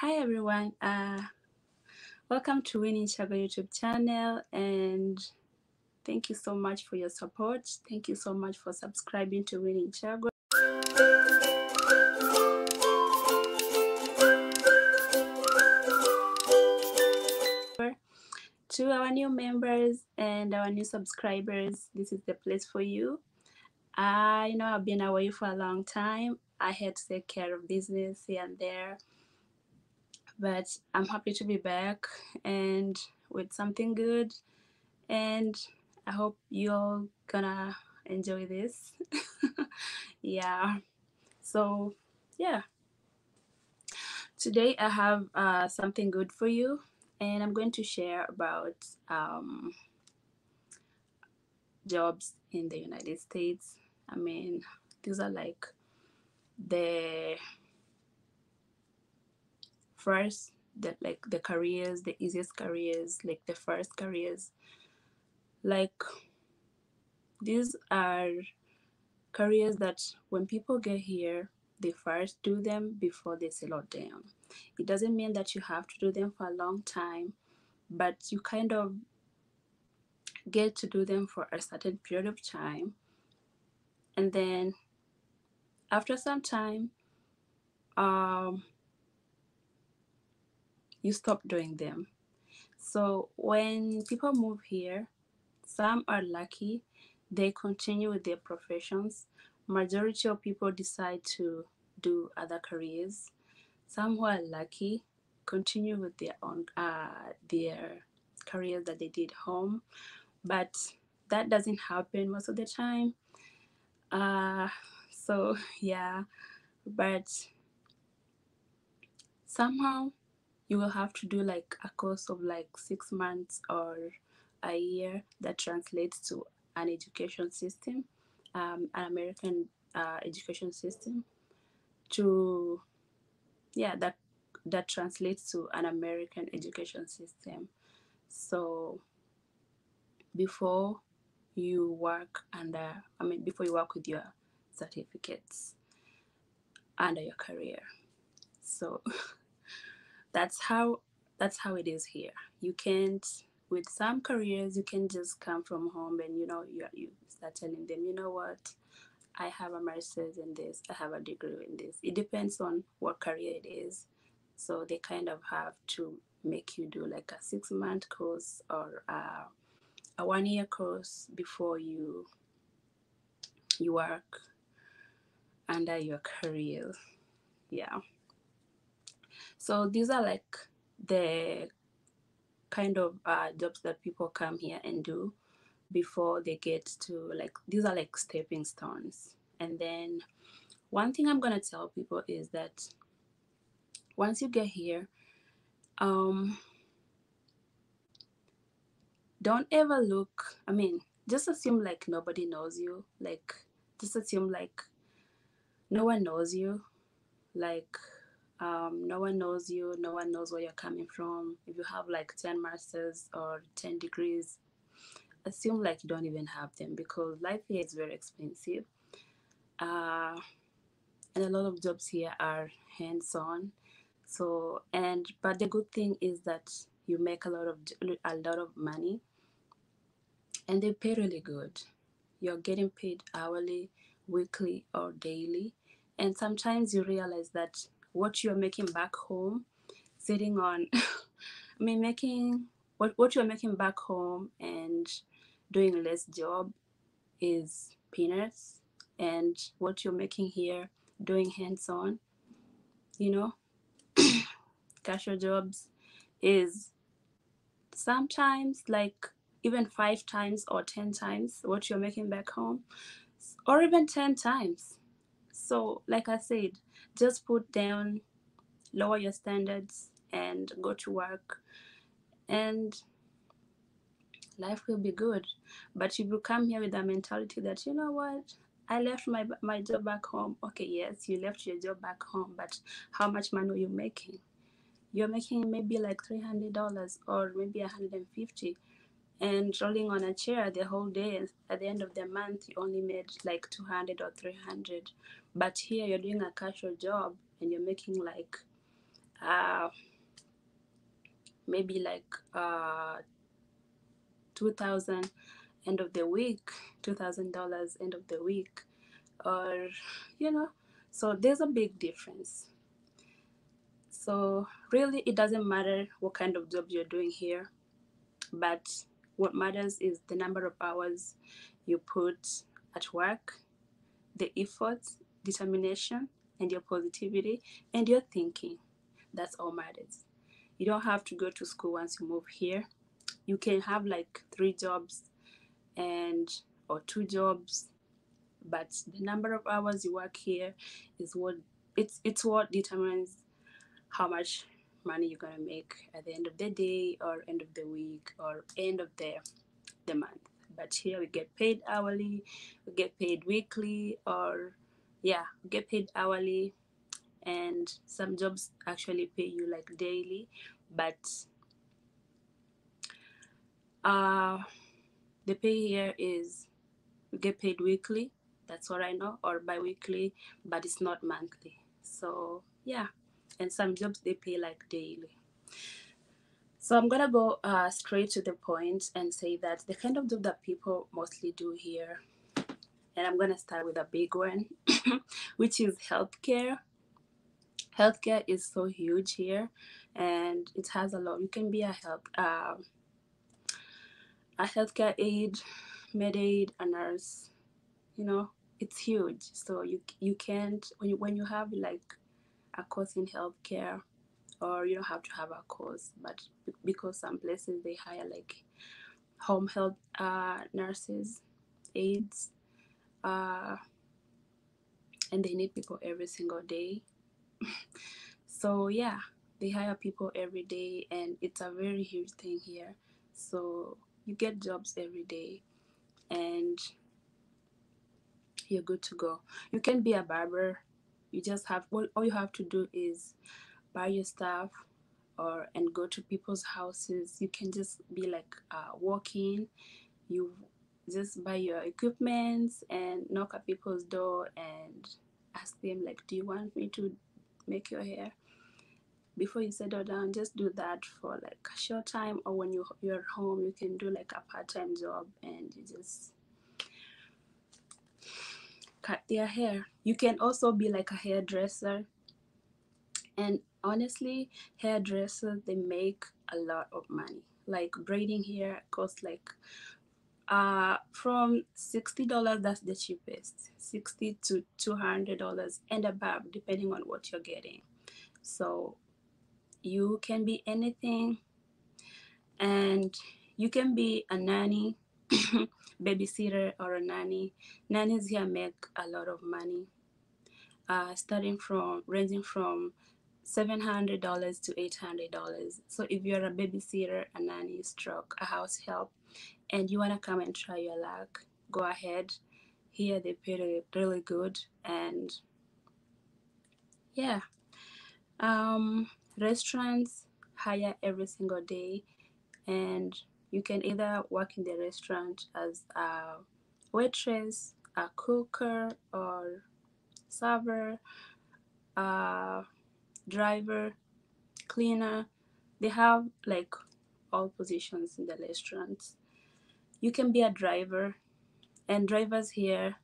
Hi everyone. Uh, welcome to Winnie Nchagwa YouTube channel and thank you so much for your support. Thank you so much for subscribing to Winnie Nchagwa. To our new members and our new subscribers, this is the place for you. I know I've been away for a long time. I had to take care of business here and there, but I'm happy to be back and with something good. And I hope you all gonna enjoy this. yeah. So yeah, today I have uh, something good for you, and I'm going to share about um, jobs in the United States. I mean, these are like the first the like the careers the easiest careers like the first careers. Like these are careers that when people get here they first do them before they settle down. It doesn't mean that you have to do them for a long time but you kind of get to do them for a certain period of time. And then after some time um you stop doing them. So when people move here some are lucky they continue with their professions. Majority of people decide to do other careers. Some who are lucky continue with their own uh, their careers that they did home but that doesn't happen most of the time. Uh, so yeah but somehow you will have to do like a course of like six months or a year that translates to an education system um, an american uh, education system to yeah that that translates to an american education system. So before you work under i mean before you work with your certificates under your career. So that's how that's how it is here. You can't with some careers you can just come from home and you know you, you start telling them you know what? I have a master's in this i have a degree in this. It depends on what career it is. So they kind of have to make you do like a six month course or uh, a one year course before you you work under your career. Yeah so these are like the kind of uh, jobs that people come here and do before they get to like these are like stepping stones. And then one thing i'm gonna tell people is that once you get here um don't ever look i mean just assume like nobody knows you. Like just assume like no one knows you. Like um, no one knows you no one knows where you're coming from. If you have like 10 masters or 10 degrees assume like you don't even have them because life here is very expensive. Uh, and a lot of jobs here are hands-on. So and but the good thing is that you make a lot of a lot of money and they pay really good. You're getting paid hourly weekly or daily. And sometimes you realize that what you're making back home sitting on i mean making what, what you're making back home and doing less job is peanuts. And what you're making here doing hands-on you know? Casual jobs is sometimes like even five times or ten times what you're making back home or even 10 times. So like i said just put down lower your standards and go to work. And life will be good. But if you come here with a mentality that you know what? I left my my job back home. Okay yes you left your job back home but how much money are you making? You're making maybe like $300 or maybe 150 and rolling on a chair the whole day at the end of the month you only made like 200 or 300 but here you're doing a casual job and you're making like uh, maybe like uh, 2000 end of the week $2000 end of the week or you know so there's a big difference. So really it doesn't matter what kind of job you're doing here but what matters is the number of hours you put at work the effort determination and your positivity and your thinking. That's all matters. You don't have to go to school once you move here. You can have like three jobs and or two jobs but the number of hours you work here is what it's it's what determines how much money you're gonna make at the end of the day or end of the week or end of the the month. But here we get paid hourly we get paid weekly or yeah get paid hourly and some jobs actually pay you like daily but uh the pay here is get paid weekly that's what i know or bi-weekly but it's not monthly. So yeah and some jobs they pay like daily. So i'm gonna go uh, straight to the point and say that the kind of job that people mostly do here and i'm gonna start with a big one which is healthcare. Healthcare is so huge here and it has a lot. You can be a health uh, a healthcare aide med aid a nurse you know it's huge. So you you can't when you when you have like a course in healthcare or you don't have to have a course but because some places they hire like home health uh, nurses aides uh, and they need people every single day. So yeah they hire people every day and it's a very huge thing here. So you get jobs every day and you're good to go. You can be a barber. You just have all, all you have to do is buy your stuff or and go to people's houses. You can just be like uh, walking you just buy your equipments and knock at people's door and ask them like do you want me to make your hair? Before you settle down just do that for like a short time or when you, you're home you can do like a part-time job and you just cut their hair. You can also be like a hairdresser. And honestly hairdressers they make a lot of money. Like braiding hair costs like uh from $60 that's the cheapest. 60 to $200 and above depending on what you're getting. So you can be anything and you can be a nanny babysitter or a nanny. Nannies here make a lot of money uh, starting from ranging from $700 to $800 so if you're a babysitter a nanny stroke a house help and you want to come and try your luck go ahead. Here they pay really, good and yeah. Um restaurants hire every single day and you can either work in the restaurant as a waitress a cooker or server driver cleaner. They have like all positions in the restaurants you can be a driver and drivers here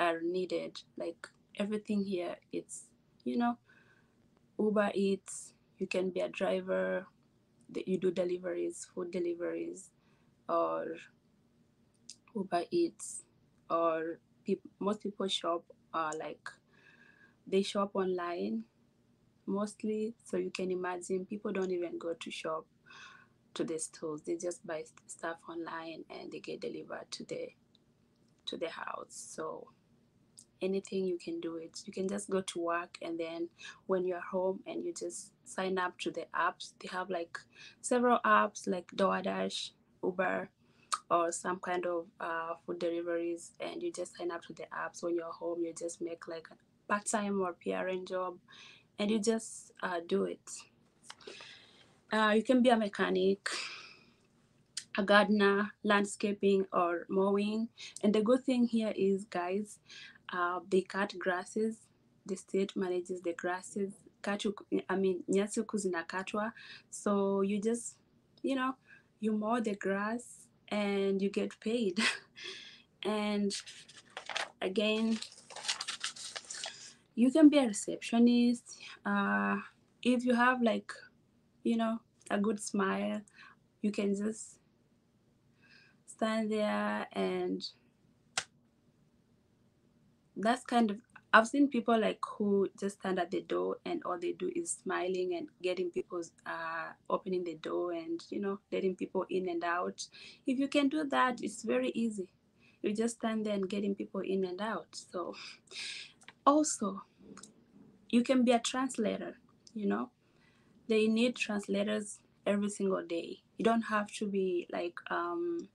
are needed. Like everything here it's you know uber eats you can be a driver that you do deliveries food deliveries or uber eats or peop- most people shop uh, like they shop online mostly. So you can imagine people don't even go to shop to the stores. They just buy stuff online and they get delivered to the to the house. So anything you can do it. You can just go to work and then when you're home and you just sign up to the apps they have like several apps like DoorDash Uber or some kind of uh, food deliveries and you just sign up to the apps. When you're home you just make like a part-time or PRN job and you just uh, do it uh, you can be a mechanic a gardener landscaping or mowing. And the good thing here is guys uh, they cut grasses. The state manages the grasses. Katu I mean nyasi zinakatwa so you just you know you mow the grass and you get paid. And again you can be a receptionist. Uh, if you have like you know a good smile you can just stand there and that's kind of I've seen people like who just stand at the door and all they do is smiling and getting people's uh, opening the door and you know letting people in and out. If you can do that, it's very easy. You just stand there and getting people in and out. So also you can be a translator, you know. They need translators every single day. You don't have to be like um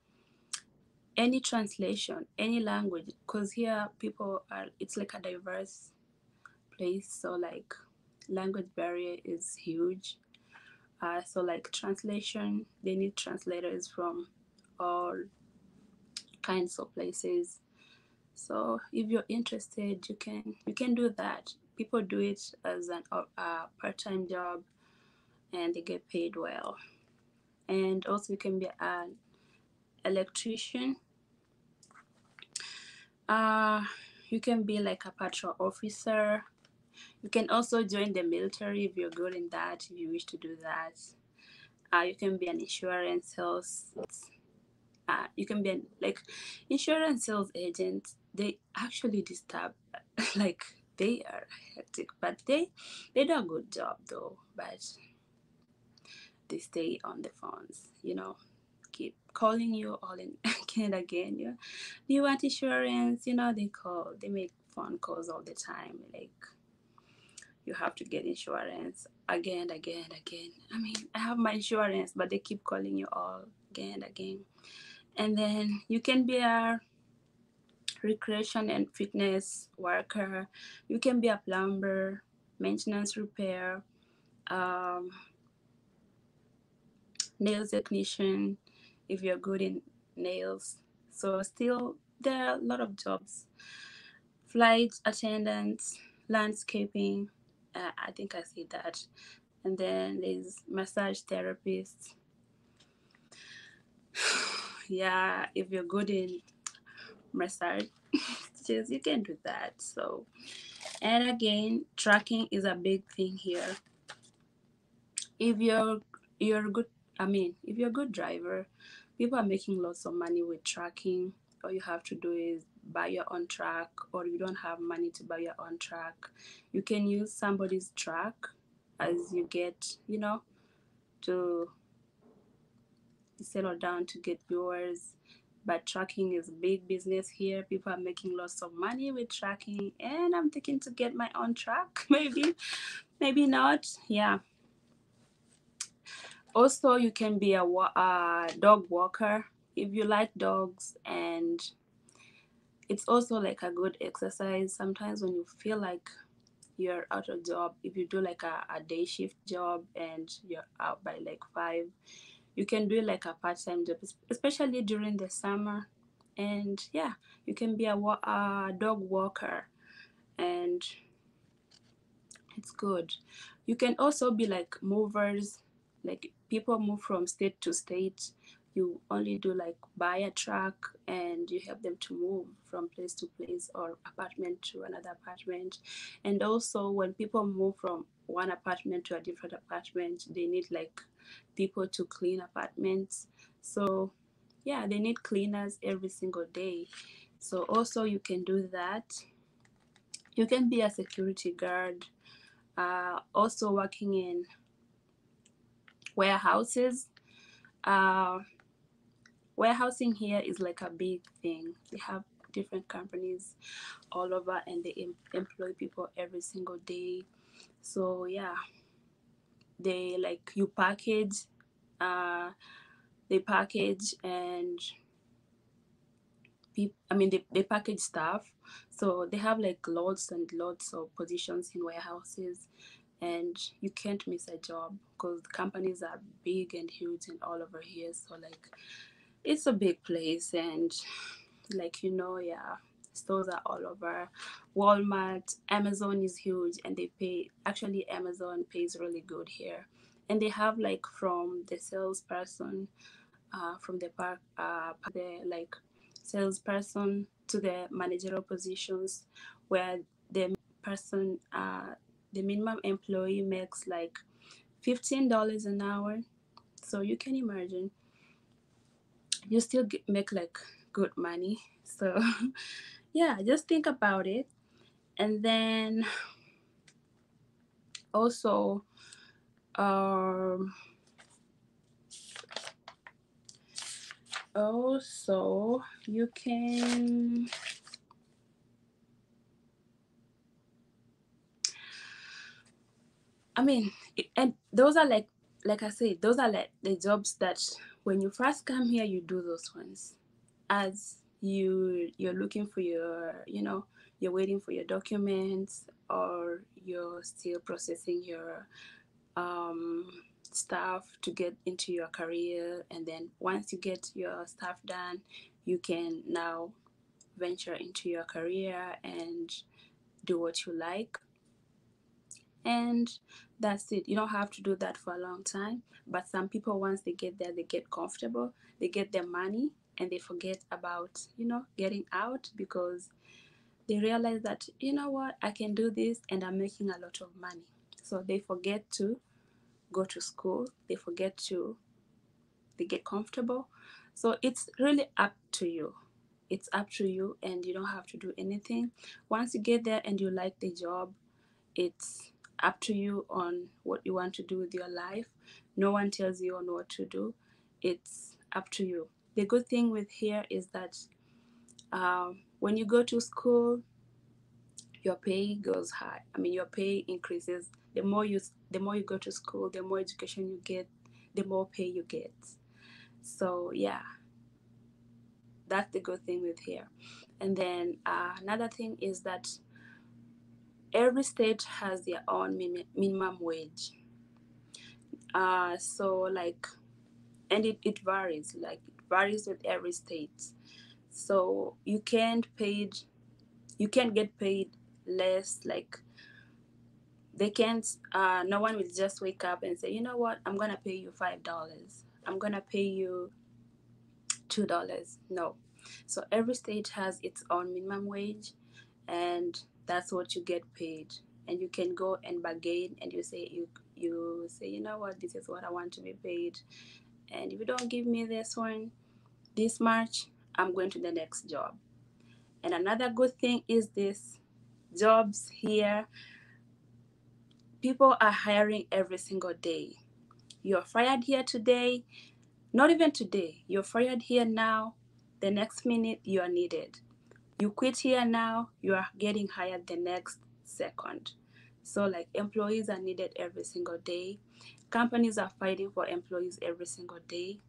any translation, any language, because here people are, it's like a diverse place. So, like, language barrier is huge. Uh, so, like, translation, they need translators from all kinds of places. So, if you're interested, you can you can do that. People do it as an uh, part-time job, and they get paid well. And also, you can be an electrician uh, you can be like a patrol officer. You can also join the military if you're good in that, if you wish to do that. Uh, you can be an insurance sales. Uh, you can be an, like insurance sales agent. They actually disturb, like they are hectic, but they they do a good job though. But they stay on the phones, you know keep calling you all in again and again. You, do you want insurance? You know, they call, they make phone calls all the time. Like, you have to get insurance again, again, again. I mean, I have my insurance, but they keep calling you all again and again. And then you can be a recreation and fitness worker. You can be a plumber, maintenance repair, um, nails technician, if you're good in nails. So still there are a lot of jobs. Flight attendants, landscaping. Uh, I think I see that. And then there's massage therapists. yeah, if you're good in massage, just you can do that. So, and again, tracking is a big thing here. If you're you're good, I mean, if you're a good driver, people are making lots of money with tracking. All you have to do is buy your own track, or you don't have money to buy your own track. You can use somebody's track as you get, you know, to settle down to get yours. But tracking is big business here. People are making lots of money with tracking, and I'm thinking to get my own track. Maybe, maybe not. Yeah also you can be a, a dog walker if you like dogs and it's also like a good exercise sometimes when you feel like you're out of job. If you do like a, a day shift job and you're out by like five you can do like a part-time job especially during the summer. And yeah you can be a, a dog walker and it's good. You can also be like movers like people move from state to state you only do like buy a truck and you help them to move from place to place or apartment to another apartment. And also when people move from one apartment to a different apartment they need like people to clean apartments. So yeah they need cleaners every single day. So also you can do that. You can be a security guard uh, also working in warehouses. Uh, warehousing here is like a big thing. They have different companies all over and they em- employ people every single day. So yeah, they like you package, uh, they package and people, I mean they, they package stuff. So they have like lots and lots of positions in warehouses and you can't miss a job because companies are big and huge and all over here so like it's a big place and like you know yeah stores are all over. Walmart amazon is huge and they pay actually amazon pays really good here. And they have like from the salesperson uh, from the park uh, the like salesperson to the managerial positions where the person uh, the minimum employee makes like $15 an hour. So you can imagine. You still get, make like good money. So yeah just think about it. And then also um also you can i mean and those are like like i said those are like the jobs that when you first come here you do those ones. As you you're looking for your you know you're waiting for your documents or you're still processing your um, stuff to get into your career. And then once you get your stuff done you can now venture into your career and do what you like and that's it. You don't have to do that for a long time but some people once they get there they get comfortable they get their money and they forget about you know getting out because they realize that you know what? I can do this and i'm making a lot of money. So they forget to go to school they forget to they get comfortable. So it's really up to you. It's up to you and you don't have to do anything. Once you get there and you like the job it's up to you on what you want to do with your life. No one tells you on what to do. It's up to you. The good thing with here is that um, when you go to school your pay goes high. I mean your pay increases. The more you the more you go to school the more education you get the more pay you get. So yeah. That's the good thing with here. And then uh, another thing is that every state has their own min- minimum wage. Uh, so like and it, it varies like it varies with every state. So you can't paid you can't get paid less like they can't uh, no one will just wake up and say you know what? I'm gonna pay you five dollars. I'm gonna pay you two dollars. No. So every state has its own minimum wage and that's what you get paid. And you can go and bargain and you say you you say you know what? This is what i want to be paid. And if you don't give me this one this much i'm going to the next job. And another good thing is this jobs here people are hiring every single day. You're fired here today not even today you're fired here now the next minute you are needed you quit here now you are getting hired the next second. So like employees are needed every single day. Companies are fighting for employees every single day.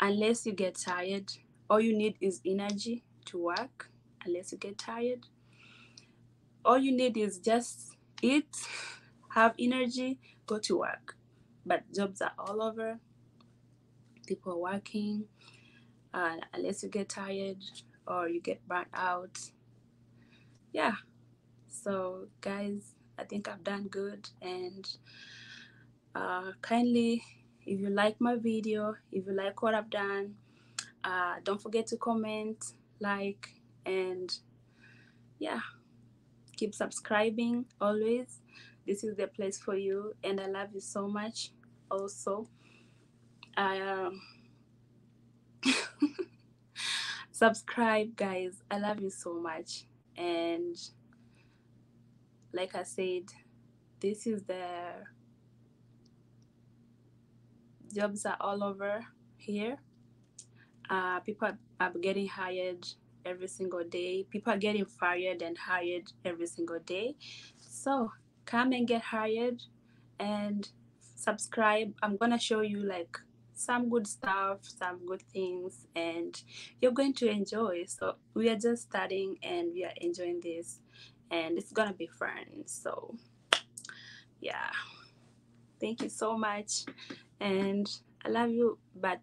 Unless you get tired all you need is energy to work unless you get tired. All you need is just eat have energy go to work. But jobs are all over people are working uh, unless you get tired or you get burnt out. Yeah. So guys i think i've done good and uh, kindly if you like my video if you like what i've done uh, don't forget to comment like and yeah keep subscribing always. This is the place for you and i love you so much. Also i um, subscribe guys. I love you so much. And like i said this is the jobs are all over here. Uh, people are getting hired every single day. People are getting fired and hired every single day. So come and get hired and subscribe. I'm gonna show you like some good stuff some good things and you're going to enjoy. So we are just starting and we are enjoying this and it's gonna be fun. So yeah. Thank you so much and i love you but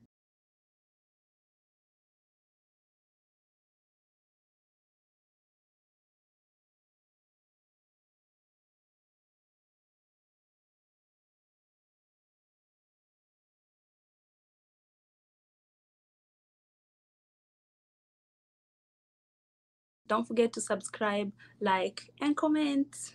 don't forget to subscribe like and comment